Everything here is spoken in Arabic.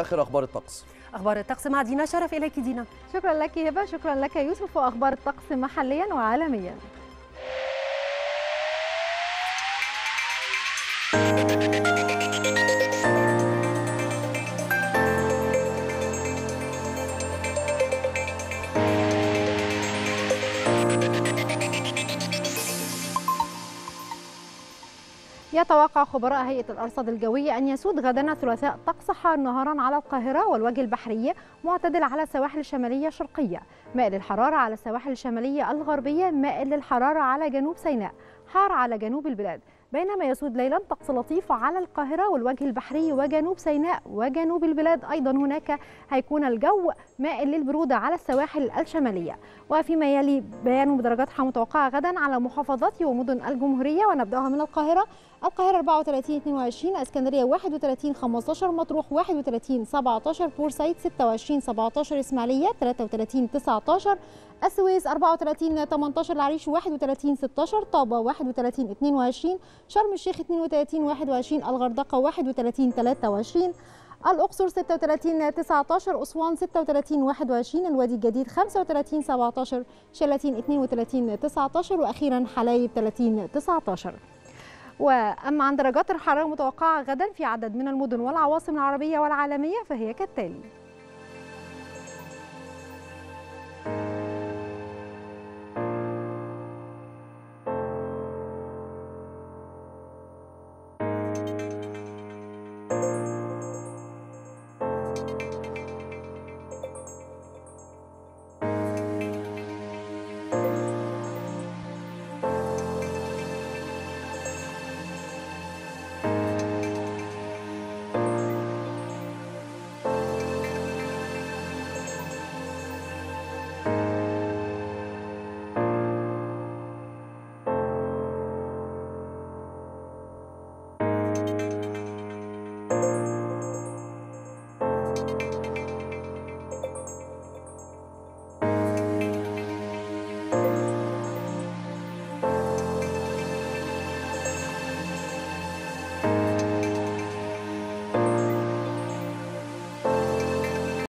آخر أخبار الطقس. أخبار الطقس مع دينا شرف. إليك دينا. شكرا لك هبة شكرا لك يوسف. وأخبار الطقس محليا وعالميا. يتوقع خبراء هيئة الأرصاد الجوية أن يسود غدا الثلاثاء طقس حار نهارا على القاهرة والوجه البحري معتدل على السواحل الشمالية الشرقية مائل الحرارة على السواحل الشمالية الغربية مائل للحرارة على جنوب سيناء حار على جنوب البلاد. بينما يسود ليلا طقس لطيف على القاهرة والوجه البحري وجنوب سيناء وجنوب البلاد. أيضا هناك هيكون الجو مائل للبرودة على السواحل الشمالية. وفيما يلي بيان بدرجات حرارة متوقعة غدا على محافظات ومدن الجمهورية ونبدأها من القاهرة. القاهرة 34 22 إسكندرية 31 15 مطروح 31 17 بورسعيد 26 17 إسماعيلية 33 19 السويس 34 18 العريش 31 16 طابة 31 22 شرم الشيخ 32 21 الغردقة 31 23 الأقصر 36 19 أسوان 36 21 الوادي الجديد 35 17 شلاتين 32 19 وأخيرا حلايب 30 19 وأما عن درجات الحرارة المتوقعة غدا في عدد من المدن والعواصم العربية والعالمية فهي كالتالي